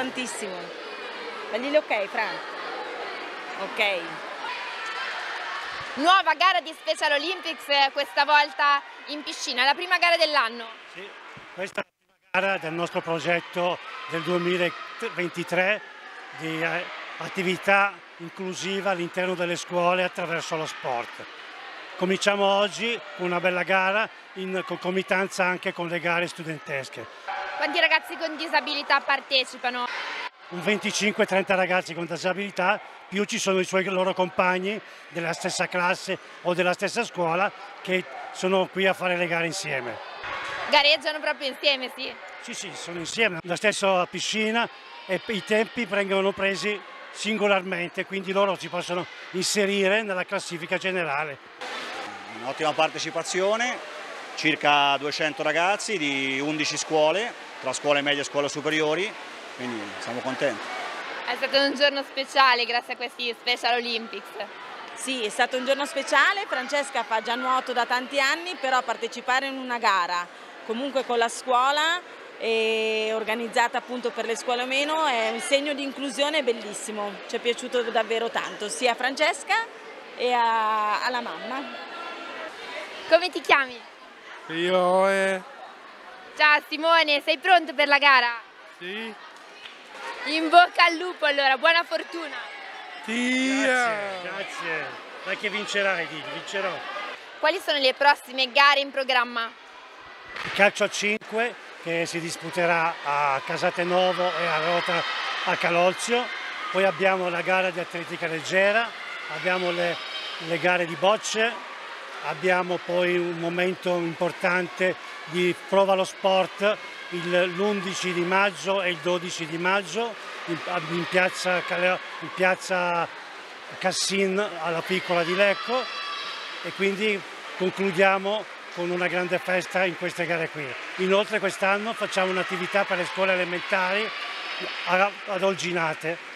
tantissimo. Dagli ok, Fran. Ok. Nuova gara di Special Olympics, eh, questa volta in piscina, la prima gara dell'anno. Sì, questa è la prima gara del nostro progetto del 2023 di eh, attività inclusiva all'interno delle scuole attraverso lo sport. Cominciamo oggi con una bella gara in concomitanza anche con le gare studentesche. Quanti ragazzi con disabilità partecipano? Un 25-30 ragazzi con disabilità, più ci sono i suoi loro compagni della stessa classe o della stessa scuola che sono qui a fare le gare insieme. Gareggiano proprio insieme, sì? Sì, sì, sono insieme, nella stessa piscina e i tempi vengono presi singolarmente, quindi loro si possono inserire nella classifica generale. Un'ottima partecipazione, circa 200 ragazzi di 11 scuole, tra scuole medie e scuole superiori, quindi siamo contenti. È stato un giorno speciale grazie a questi Special Olympics. Sì, è stato un giorno speciale, Francesca fa già nuoto da tanti anni, però partecipare in una gara comunque con la scuola e organizzata appunto per le scuole o meno è un segno di inclusione bellissimo, ci è piaciuto davvero tanto, sia a Francesca e a, alla mamma. Come ti chiami? Io eh, Ciao Simone, sei pronto per la gara? sì, In bocca al lupo allora, buona fortuna! tia. Grazie, grazie. Dai che vincerai, vincerò. Quali sono le prossime gare in programma? Il calcio a 5 che si disputerà a Casatenovo e a Rota a Calolzio, poi abbiamo la gara di atletica leggera, abbiamo le, le gare di bocce, abbiamo poi un momento importante di prova allo sport l'11 di maggio e il 12 di maggio in, in piazza, in piazza Cassin alla piccola di Lecco e quindi concludiamo con una grande festa in queste gare qui. Inoltre quest'anno facciamo un'attività per le scuole elementari ad Olginate